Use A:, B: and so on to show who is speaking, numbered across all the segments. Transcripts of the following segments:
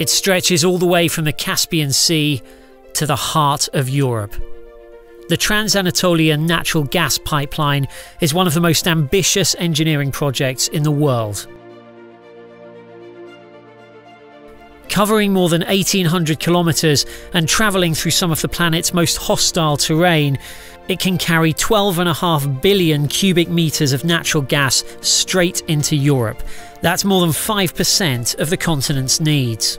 A: It stretches all the way from the Caspian Sea to the heart of Europe. The Trans-Anatolian natural gas pipeline is one of the most ambitious engineering projects in the world. Covering more than 1800 kilometres and travelling through some of the planet's most hostile terrain, it can carry 12.5 billion cubic metres of natural gas straight into Europe. That's more than 5% of the continent's needs.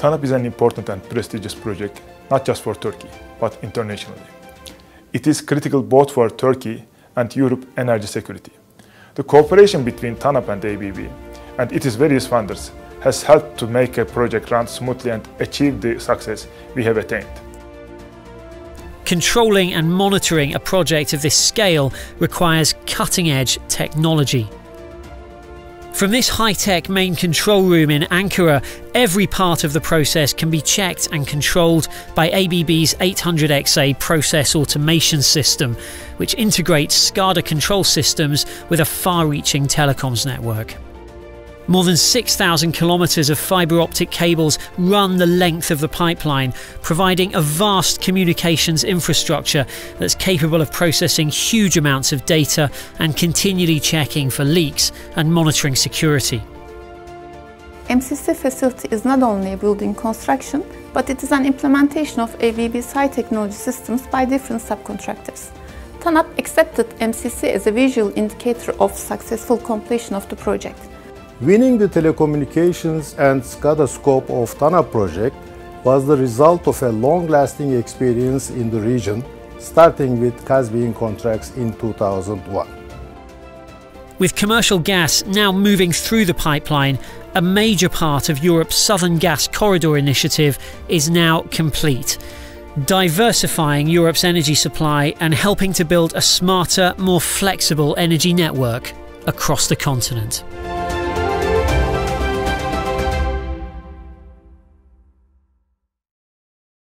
B: TANAP is an important and prestigious project, not just for Turkey, but internationally. It is critical both for Turkey and Europe energy security. The cooperation between TANAP and ABB and its various funders has helped to make a project run smoothly and achieve the success we have attained.
A: Controlling and monitoring a project of this scale requires cutting edge technology. From this high tech main control room in Ankara, every part of the process can be checked and controlled by ABB's 800XA process automation system, which integrates SCADA control systems with a far reaching telecoms network. More than 6,000 kilometres of fibre optic cables run the length of the pipeline, providing a vast communications infrastructure that's capable of processing huge amounts of data and continually checking for leaks and monitoring security.
C: MCC facility is not only a building construction, but it is an implementation of ABB's high technology systems by different subcontractors. TANAP accepted MCC as a visual indicator of successful completion of the project.
D: Winning the telecommunications and SCADA scope of TANAP project was the result of a long-lasting experience in the region, starting with Caspian contracts in 2001.
A: With commercial gas now moving through the pipeline, a major part of Europe's Southern Gas Corridor initiative is now complete, diversifying Europe's energy supply and helping to build a smarter, more flexible energy network across the continent.